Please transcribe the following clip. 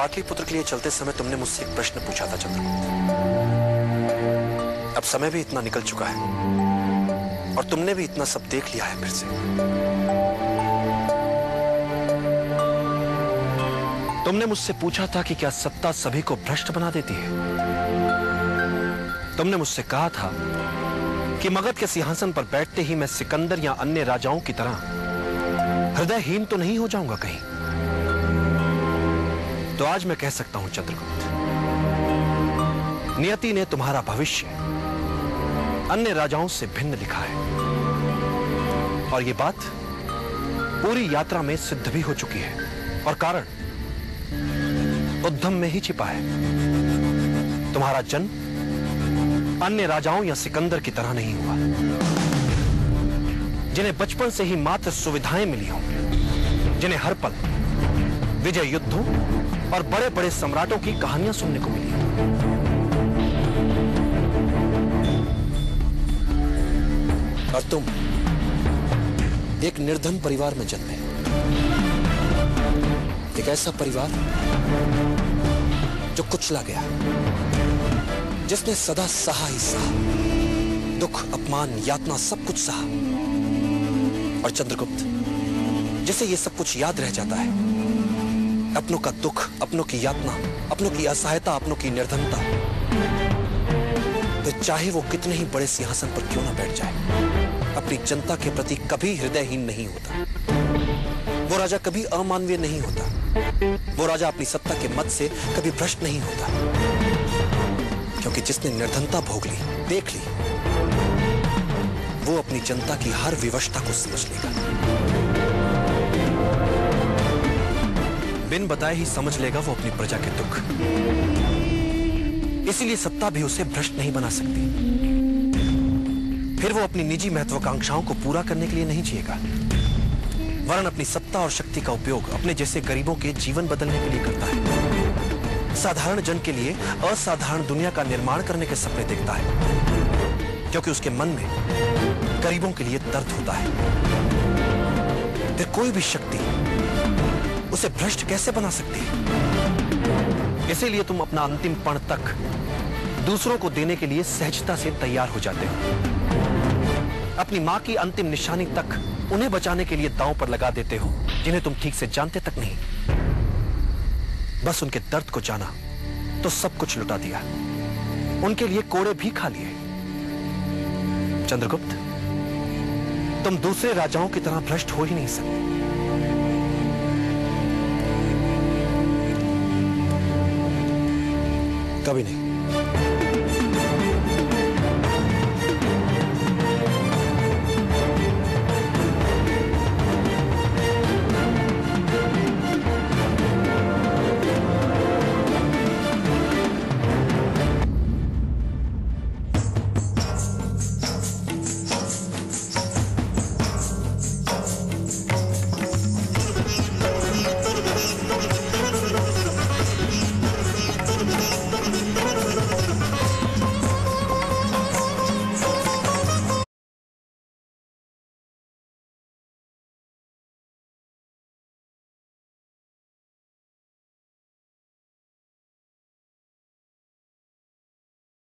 पाटलिपुत्र के लिए चलते समय तुमने मुझसे एक प्रश्न पूछा था, चंद्रगुप्त। अब समय भी इतना निकल चुका है और तुमने भी इतना सब देख लिया है फिर से। तुमने मुझसे पूछा था कि क्या सत्ता सभी को भ्रष्ट बना देती है? तुमने मुझसे कहा था कि मगध के सिंहासन पर बैठते ही मैं सिकंदर या अन्य राजाओं की तरह हृदयहीन तो नहीं हो जाऊँगा कहीं। तो आज मैं कह सकता हूँ चंद्रगुप्त। नियति ने तुम्हारा भविष्य अन्य राजाओं से भिन्न लिखा है। और यह बात पूरी यात्रा में सिद्ध भी हो चुकी है। और कारण उद्धम में ही छिपा है। तुम्हारा जन्म अन्य राजाओं या सिकंदर की तरह नहीं हुआ। जिन्हें बचपन से ही मात्र सुविधाएँ मिली हों, जिन्हें हर पल विजय युद्धों और बड़े बड़े सम्राटों की कहानियाँ सुनने को मिली। और तुम एक निर्धन परिवार में जन्मे। एक ऐसा परिवार जो कुचला गया, जिसने सदा सहा ही सहा, दुख, अपमान, यातना सब कुछ सहा। और चंद्रगुप्त, जिसे ये सब कुछ याद रह जाता है अपनों का दुख, अपनों की यातना, अपनों की असहायता, अपनों की निर्धनता। तो चाहे वो कितने ही बड़े सिंहासन पर क्यों ना बैठ जाए, अपनी जनता के प्रति कभी हृदयहीन नहीं होता। वो राजा कभी अमानवीय नहीं होता। वो राजा अपनी सत्ता के मत से कभी भ्रष्ट नहीं होता। क्योंकि जिसने निर्धनता भोग ली, देख ली, वो अपनी जनता की हर विवशता को समझ लेगा। बिन बताए ही समझ लेगा वो अपनी प्रजा के दुख। इसीलिए सत्ता भी उसे भ्रष्ट नहीं बना सकती। फिर वो अपनी निजी महत्वाकांक्षाओं को पूरा करने के लिए नहीं जिएगा। वरन अपनी सत्ता और शक्ति का उपयोग अपने जैसे गरीबों के जीवन बदलने के लिए करता है। साधारण जन के लिए असाधारण दुनिया का निर्माण करने के सपने देखता है। क्योंकि उसके मन में गरीबों के लिए दर्द होता है। फिर कोई भी शक्ति उसे भ्रष्ट कैसे बना सकती है? इसीलिए तुम अपना अंतिम पण तक दूसरों को देने के लिए सहजता से तैयार हो जाते हो। अपनी माँ की अंतिम निशानी तक उन्हें बचाने के लिए दांव पर लगा देते हो, जिन्हें तुम ठीक से जानते तक नहीं। बस उनके दर्द को जाना तो सब कुछ लुटा दिया। उनके लिए कोड़े भी खा लिए। चंद्रगुप्त, तुम दूसरे राजाओं की तरह भ्रष्ट हो ही नहीं सकते। कभी नहीं